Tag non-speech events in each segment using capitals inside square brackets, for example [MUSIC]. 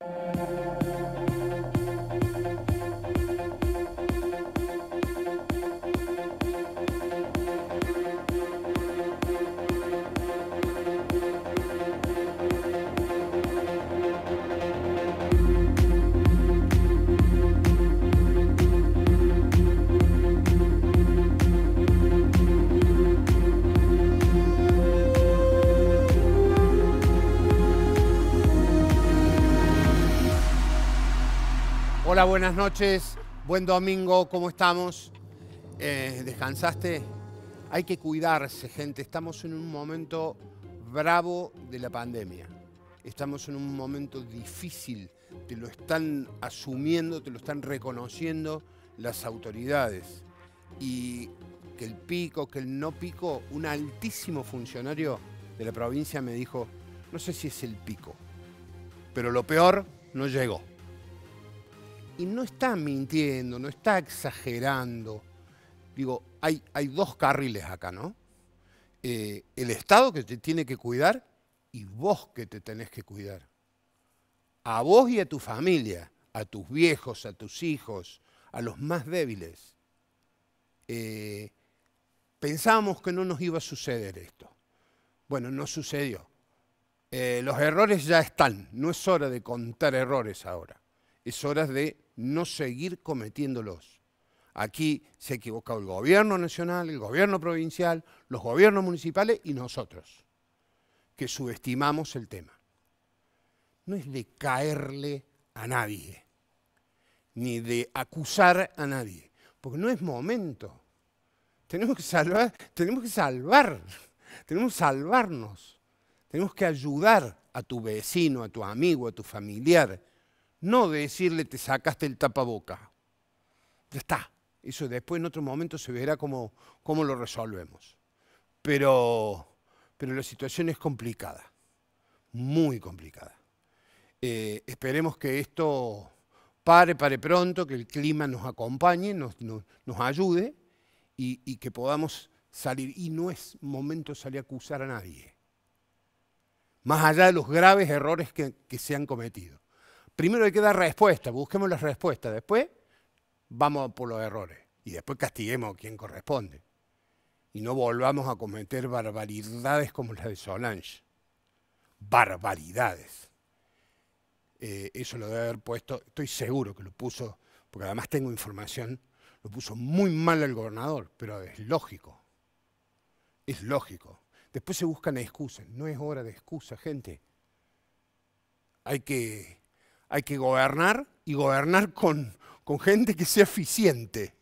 Música Hola, buenas noches, buen domingo, ¿cómo estamos? Eh, ¿Descansaste? Hay que cuidarse, gente. Estamos en un momento bravo de la pandemia. Estamos en un momento difícil. Te lo están asumiendo, te lo están reconociendo las autoridades. Y que el pico, que el no pico, un altísimo funcionario de la provincia me dijo, no sé si es el pico, pero lo peor no llegó. Y no está mintiendo, no está exagerando. Digo, hay, hay dos carriles acá, ¿no? Eh, el Estado que te tiene que cuidar y vos que te tenés que cuidar. A vos y a tu familia, a tus viejos, a tus hijos, a los más débiles. Eh, pensábamos que no nos iba a suceder esto. Bueno, no sucedió. Eh, los errores ya están, no es hora de contar errores ahora, es hora de no seguir cometiéndolos. Aquí se ha equivocado el gobierno nacional, el gobierno provincial, los gobiernos municipales y nosotros, que subestimamos el tema. No es de caerle a nadie, ni de acusar a nadie, porque no es momento. Tenemos que salvar, tenemos que salvar, tenemos que salvarnos, tenemos que ayudar a tu vecino, a tu amigo, a tu familiar, no decirle te sacaste el tapaboca. Ya está. Eso después en otro momento se verá cómo, cómo lo resolvemos. Pero, pero la situación es complicada, muy complicada. Eh, esperemos que esto pare, pare pronto, que el clima nos acompañe, nos, ayude y, que podamos salir. Y no es momento de salir a acusar a nadie, más allá de los graves errores que se han cometido primero hay que dar respuesta, busquemos las respuestas, después vamos por los errores y después castiguemos a quien corresponde. Y no volvamos a cometer barbaridades como la de Solange. Barbaridades. Eh, eso lo debe haber puesto, estoy seguro que lo puso, porque además tengo información, lo puso muy mal el gobernador, pero es lógico. Es lógico. Después se buscan excusas. No es hora de excusa, gente. Hay que hay que gobernar y gobernar con, con gente que sea eficiente.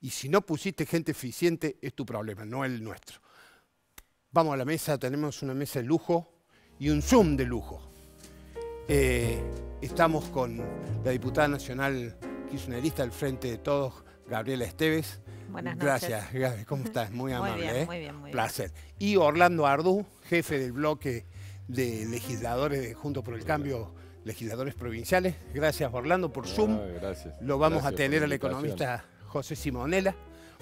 Y si no pusiste gente eficiente, es tu problema, no el nuestro. Vamos a la mesa, tenemos una mesa de lujo y un Zoom de lujo. Eh, estamos con la diputada nacional kirchnerista al frente de todos, Gabriela Esteves. Buenas noches. Gracias, Gaby. ¿Cómo estás? Muy [LAUGHS] amable. Muy bien, ¿eh? muy bien, muy bien. Placer. Y Orlando Ardú, jefe del bloque de legisladores de Juntos por el Cambio legisladores provinciales. Gracias Orlando por Zoom. gracias. Lo vamos a tener al economista José Simonela.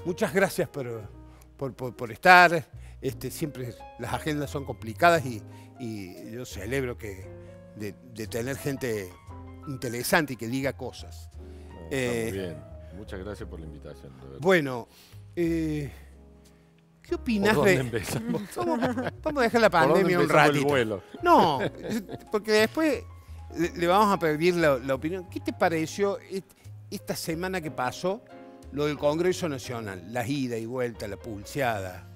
Muchas gracias por, por, estar. Este, siempre las agendas son complicadas y, yo celebro que de, tener gente interesante y que diga cosas. muy eh, bien. Muchas gracias por la invitación. Bueno, eh, ¿qué opinas de... [LAUGHS] Vamos, a dejar la pandemia un ratito. No, porque después le, vamos a pedir la, opinión. ¿Qué te pareció esta semana que pasó lo del Congreso Nacional? La ida y vuelta, la pulseada.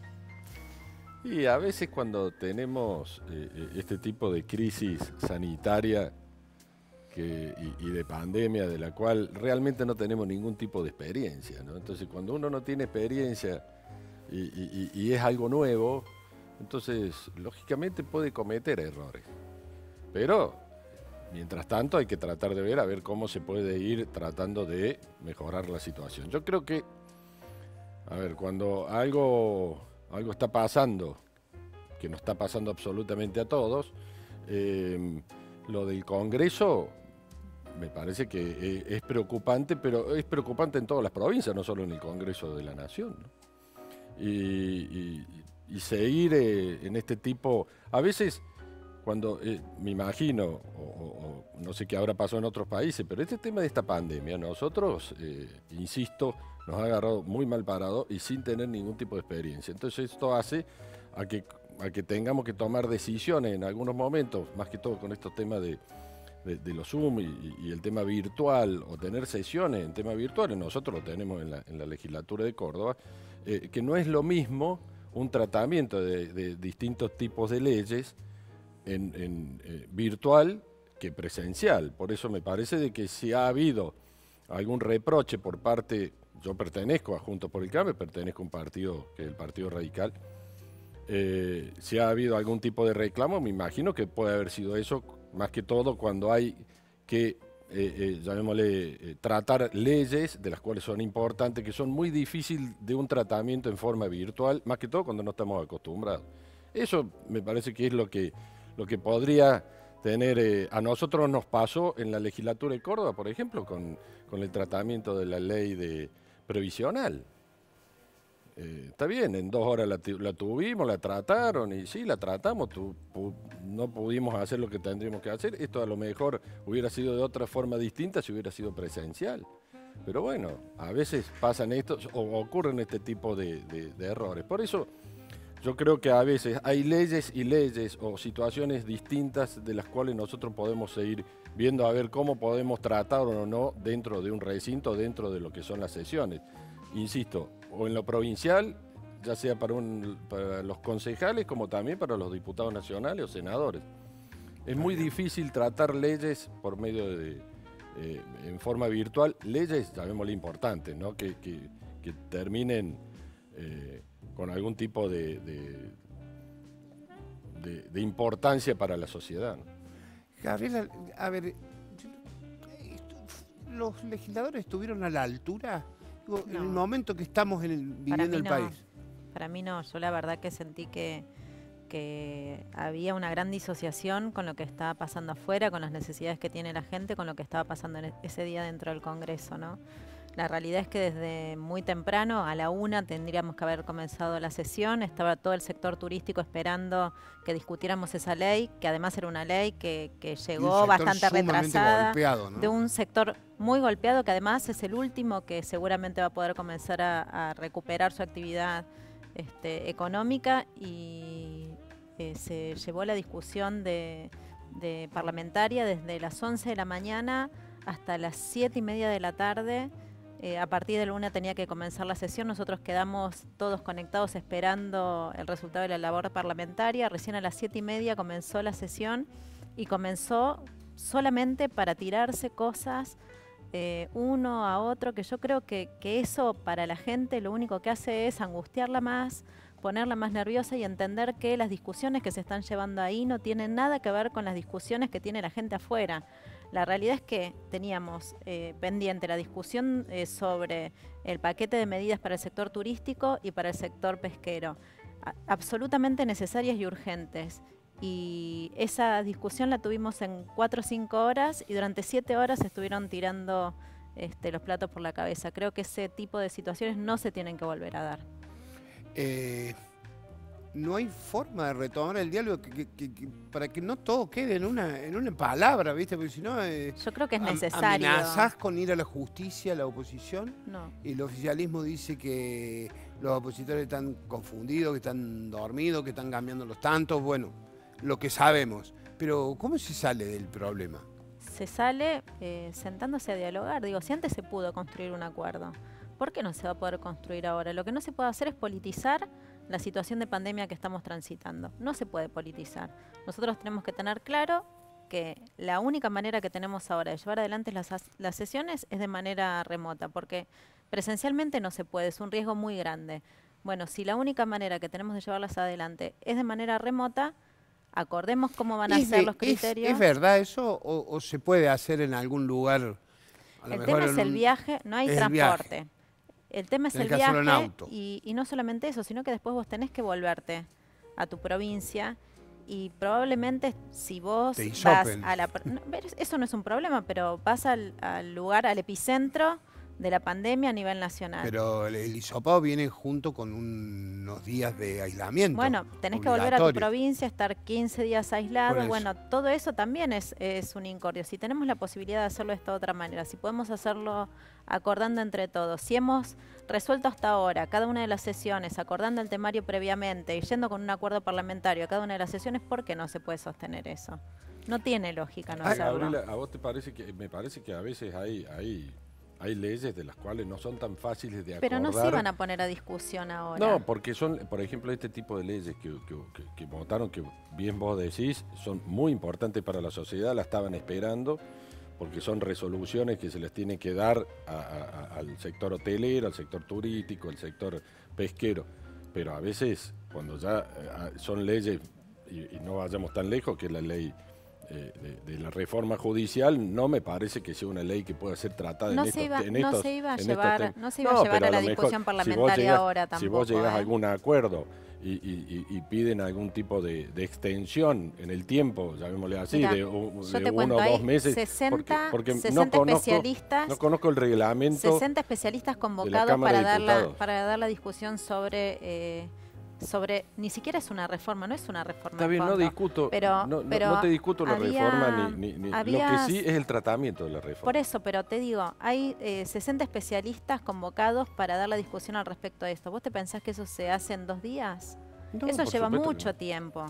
Y a veces cuando tenemos eh, eh, este tipo de crisis sanitaria y, de pandemia de la cual realmente no tenemos ningún tipo de experiencia, Entonces cuando uno no tiene experiencia y es algo nuevo, entonces lógicamente puede cometer errores. Pero Mientras tanto hay que tratar de ver a ver cómo se puede ir tratando de mejorar la situación. Yo creo que, a ver, cuando algo, algo está pasando, que no está pasando absolutamente a todos, eh, lo del Congreso me parece que eh, es preocupante, pero es preocupante en todas las provincias, no solo en el Congreso de la Nación. Y, seguir eh, en este tipo, a veces cuando, me imagino, o, no sé qué habrá pasado en otros países, pero este tema de esta pandemia, nosotros, eh, insisto, nos ha agarrado muy mal parado y sin tener ningún tipo de experiencia. Entonces esto hace a que, a que tengamos que tomar decisiones en algunos momentos, más que todo con estos temas de, de, los Zoom y, el tema virtual, o tener sesiones en temas virtuales, nosotros lo tenemos en la, legislatura de Córdoba, eh, que no es lo mismo un tratamiento de, distintos tipos de leyes en, eh, virtual que presencial. Por eso me parece de que si ha habido algún reproche por parte, yo pertenezco a Juntos por el Cambio, pertenezco a un partido que es el Partido Radical, eh, si ha habido algún tipo de reclamo, me imagino que puede haber sido eso, más que todo cuando hay que, eh, llamémosle, tratar leyes de las cuales son importantes, que son muy difíciles de un tratamiento en forma virtual, más que todo cuando no estamos acostumbrados. Eso me parece que es lo que lo que podría tener, eh, a nosotros nos pasó en la legislatura de Córdoba, por ejemplo, con, el tratamiento de la ley de previsional. Eh, está bien, en dos horas la, tuvimos, la trataron y sí, la tratamos, no pudimos hacer lo que tendríamos que hacer. Esto a lo mejor hubiera sido de otra forma distinta si hubiera sido presencial. Pero bueno, a veces pasan estos o ocurren este tipo de errores. Por eso yo creo que a veces hay leyes y leyes o situaciones distintas de las cuales nosotros podemos seguir viendo a ver cómo podemos tratar o no dentro de un recinto, dentro de lo que son las sesiones. Insisto, o en lo provincial, ya sea para, los concejales como también para los diputados nacionales o senadores. Es muy difícil tratar leyes por medio de, eh, en forma virtual, leyes, llamémosle importantes, ¿no? que, terminen... Eh, con algún tipo de, de, importancia para la sociedad. Gabriela, a ver, ¿los legisladores estuvieron a la altura en el momento que estamos viviendo en el país? Para mí no, yo la verdad que sentí que, que había una gran disociación con lo que estaba pasando afuera, con las necesidades que tiene la gente, con lo que estaba pasando en ese día dentro del Congreso, ¿no? La realidad es que desde muy temprano, a la una, tendríamos que haber comenzado la sesión. Estaba todo el sector turístico esperando que discutiéramos esa ley, que además era una ley que, llegó bastante retrasada. De un sector muy golpeado, que además es el último que seguramente va a poder comenzar a, recuperar su actividad este, económica. Y eh, se llevó la discusión de, de parlamentaria desde las 11 de la mañana hasta las 7 y media de la tarde eh, a partir de la una tenía que comenzar la sesión. Nosotros quedamos todos conectados esperando el resultado de la labor parlamentaria. Recién a las siete y media comenzó la sesión y comenzó solamente para tirarse cosas eh, uno a otro, que yo creo que, que eso para la gente lo único que hace es angustiarla más, ponerla más nerviosa y entender que las discusiones que se están llevando ahí no tienen nada que ver con las discusiones que tiene la gente afuera. La realidad es que teníamos eh, pendiente la discusión eh, sobre el paquete de medidas para el sector turístico y para el sector pesquero, absolutamente necesarias y urgentes. Y esa discusión la tuvimos en cuatro o cinco horas y durante siete horas estuvieron tirando este, los platos por la cabeza. Creo que ese tipo de situaciones no se tienen que volver a dar. Eh, no hay forma de retomar el diálogo para que no todo quede en una, en una palabra, ¿viste? Porque si no. Eh, Yo creo que es necesario. ¿Amenazás con ir a la justicia, la oposición? No. Y el oficialismo dice que los opositores están confundidos, que están dormidos, que están cambiando los tantos. Bueno, lo que sabemos. Pero, ¿cómo se sale del problema? Se sale eh, sentándose a dialogar. Digo, si antes se pudo construir un acuerdo, ¿por qué no se va a poder construir ahora? Lo que no se puede hacer es politizar la situación de pandemia que estamos transitando. No se puede politizar. Nosotros tenemos que tener claro que la única manera que tenemos ahora de llevar adelante las, las sesiones es de manera remota, porque presencialmente no se puede, es un riesgo muy grande. Bueno, si la única manera que tenemos de llevarlas adelante es de manera remota, acordemos cómo van a ser los criterios. Es, verdad eso o, se puede hacer en algún lugar? el tema es el viaje, no hay transporte. El tema es el viaje y, no solamente eso, sino que después vos tenés que volverte a tu provincia y probablemente si vos vas a la... eso no es un problema, pero vas al, lugar, al epicentro de la pandemia a nivel nacional. Pero el, hisopado viene junto con unos días de aislamiento. Bueno, tenés que volver a tu provincia, estar 15 días aislado. Bueno, todo eso también es, es un incordio. Si tenemos la posibilidad de hacerlo de esta otra manera, si podemos hacerlo acordando entre todos, si hemos resuelto hasta ahora cada una de las sesiones, acordando el temario previamente y yendo con un acuerdo parlamentario a cada una de las sesiones, ¿por qué no se puede sostener eso? No tiene lógica no Ah, hacerlo. Gabriela, ¿a vos te parece que, me parece que a veces hay, hay, hay leyes de las cuales no son tan fáciles de acordar? Pero no se iban a poner a discusión ahora. No, porque son, por ejemplo, este tipo de leyes que, que- que- que votaron, que bien vos decís, son muy importantes para la sociedad, la estaban esperando, porque son resoluciones que se les tiene que dar a- a- a- al sector hotelero, al sector turístico, al sector pesquero. Pero a veces, cuando ya eh, ah, son leyes, y, y no vayamos tan lejos, que la ley eh, de, de la reforma judicial, no me parece que sea una ley que pueda ser tratada No en se estos iba- en no estos- se iba a llevar- no se iba a llevar a la mejor, discusión si vos parlamentaria llegás- ahora Si tampoco, vos llegás a ¿eh? algún acuerdo y, y- y- piden algún tipo de, de extensión en el tiempo, llamémosle así, Mira, de, de uno o dos meses. 60, porque, porque 60 no, conozco, especialistas, no conozco el reglamento. 60 especialistas convocados para dar, la, para dar la discusión sobre, eh, sobre, ni siquiera es una reforma, no es una reforma. Está no discuto, Pero- no, no- pero no te discuto la había- reforma, ni, ni- ni- lo que sí es el tratamiento de la reforma. Por eso, pero te digo, hay eh, 60 especialistas convocados para dar la discusión al respecto de esto. ¿Vos te pensás que eso se hace en dos días? No, Eso lleva mucho tiempo.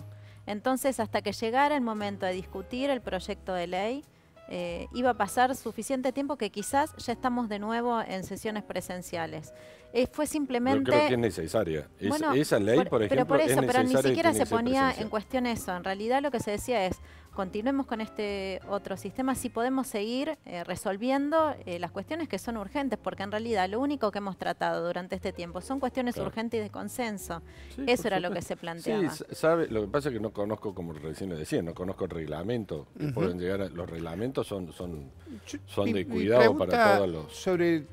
Entonces, hasta que llegara el momento de discutir el proyecto de ley, eh, iba a pasar suficiente tiempo que quizás ya estamos de nuevo en sesiones presenciales. Eh, fue Yo simplemente... creo que es necesaria. Es- Bueno, esa ley, por, ejemplo, pero por eso, es pero ni siquiera se ponía en cuestión eso. En realidad lo que se decía es, continuemos con este otro sistema si podemos seguir eh, resolviendo eh, las cuestiones que son urgentes, porque en realidad lo único que hemos tratado durante este tiempo son cuestiones Claro. urgentes y de consenso. Sí, Eso era lo que se planteaba. Sí, sabe, lo que pasa es que no conozco, como recién le decía, no conozco el reglamento. que Ujú. pueden llegar a- los reglamentos son, son, son mi- de mi cuidado para pregunta todos los... Sobre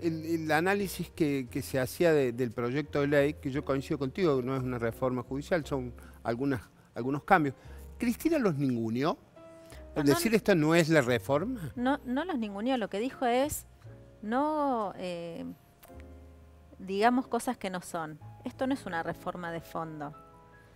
el, el análisis que, que se hacía de- del proyecto de ley, que yo coincido contigo, no es una reforma judicial, son algunas, algunos cambios. ¿Cristina los ninguneó? No, Es no, decir, esto no es la reforma. No, no los ninguneó, lo que dijo es no eh, digamos cosas que no son. Esto no es una reforma de fondo.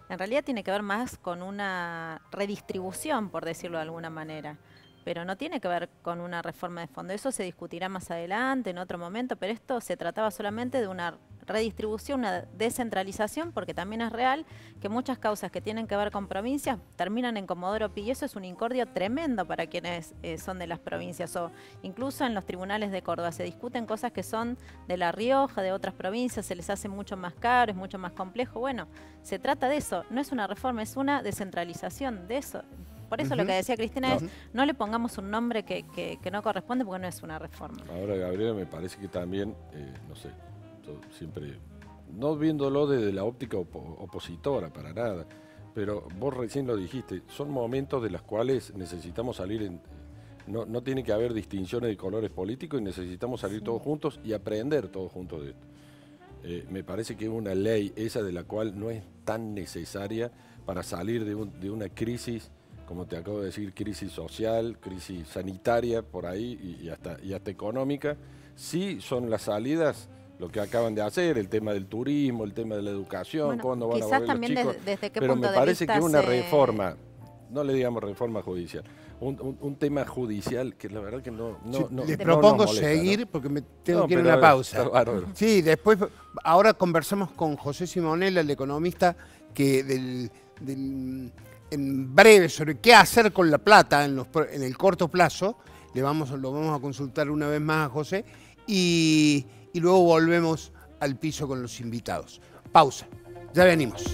En realidad tiene que ver más con una redistribución, por decirlo de alguna manera. Pero no tiene que ver con una reforma de fondo. Eso se discutirá más adelante, en otro momento, pero esto se trataba solamente de una redistribución, una descentralización, porque también es real que muchas causas que tienen que ver con provincias terminan en Comodoro Pi y eso es un incordio tremendo para quienes eh, son de las provincias o incluso en los tribunales de Córdoba se discuten cosas que son de La Rioja, de otras provincias, se les hace mucho más caro, es mucho más complejo. Bueno, se trata de eso, no es una reforma, es una descentralización de eso. Por eso lo que decía Cristina es, no le pongamos un nombre que, que- que no corresponde porque no es una reforma. Ahora, Gabriela, me parece que también, eh, no sé, siempre, no viéndolo desde la óptica opo- opositora, para nada, pero vos recién lo dijiste, son momentos de los cuales necesitamos salir en... No, no tiene que haber distinciones de colores políticos y necesitamos salir Sí. todos juntos y aprender todos juntos de esto. Eh, me parece que es una ley esa de la cual no es tan necesaria para salir de, un- de una crisis, como te acabo de decir, crisis social, crisis sanitaria por ahí y, y hasta, y hasta económica. Sí son las salidas lo que acaban de hacer, el tema del turismo, el tema de la educación, Bueno, cuándo van a quizás volver también los chicos. desde, desde qué Pero punto me de parece vista que una se- reforma, no le digamos reforma judicial, un, un- un tema judicial que la verdad que no, no, Sí, no- Les no propongo nos molesta, ¿no? seguir porque me tengo No, que ir a una pausa. Sí, después, ahora conversamos con José Simonella, el economista, que del, del- en breve sobre qué hacer con la plata en, los en el corto plazo. Le vamos, lo vamos a consultar una vez más a José y, y luego volvemos al piso con los invitados. Pausa, ya venimos.